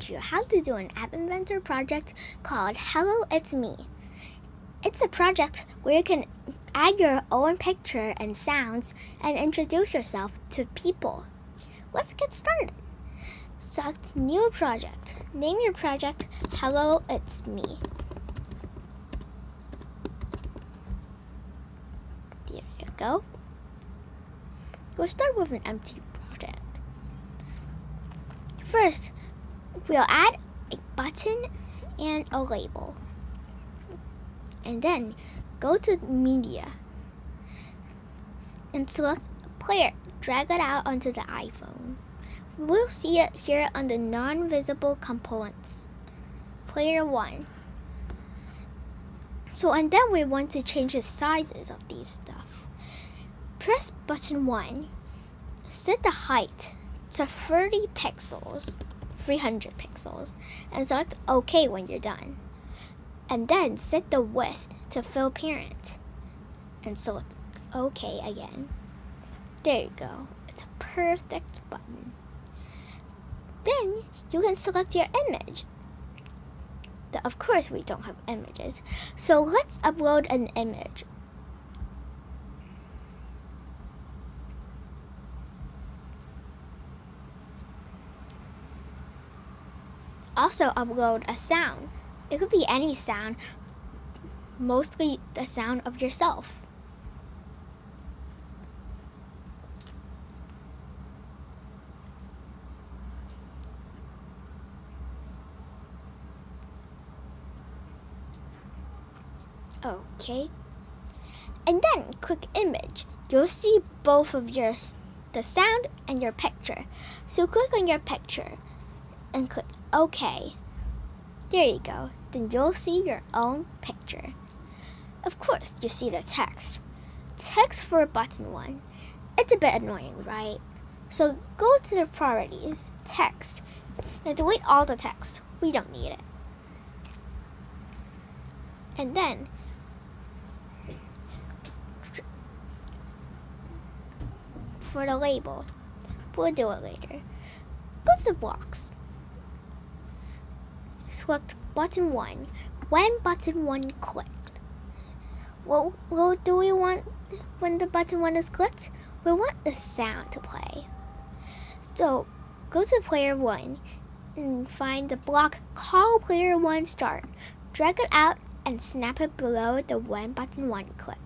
teach you how to do an App Inventor project called Hello It's Me. It's a project where you can add your own picture and sounds and introduce yourself to people. Let's get started. Select New Project. Name your project Hello It's Me. There you go. We'll start with an empty project. First, we'll add a button and a label. And then go to Media and select Player. Drag it out onto the iPhone. We'll see it here on the non-visible components. Player 1. So, and then we want to change the sizes of these stuff. Press button 1. Set the height to 30 pixels, 300 pixels, and select OK when you're done. And then set the width to fill parent and select OK again. There you go. It's a perfect button. Then you can select your image. But Of course, we don't have images. So let's upload an image. Also upload a sound. It could be any sound, mostly the sound of yourself. Okay. And then click image. You'll see both of your the sound and your picture. So click on your picture and click OK. There you go. Then you'll see your own picture. Of course, you see the text. Text for a button 1. It's a bit annoying, right? So go to the properties, text, and delete all the text. We don't need it. And then for the label, we'll do it later. Go to the blocks select button 1 when button 1 clicked. What, what do we want when the button 1 is clicked? We want the sound to play. So go to player 1 and find the block call player 1 start. Drag it out and snap it below the when button 1 click.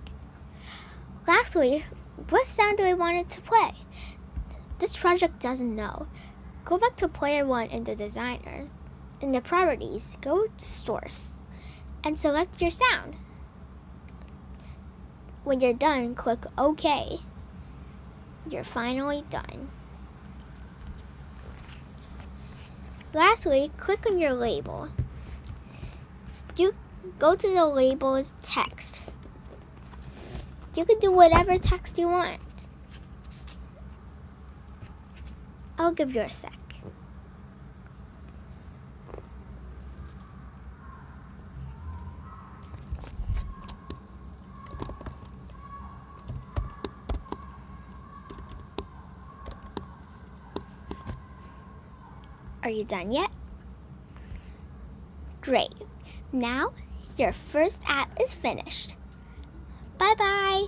Lastly, what sound do we want it to play? This project doesn't know. Go back to player 1 in the designer in the properties, go to source and select your sound. When you're done, click OK. You're finally done. Lastly, click on your label. You go to the label's text. You can do whatever text you want. I'll give you a sec. Are you done yet? Great. Now your first app is finished. Bye bye.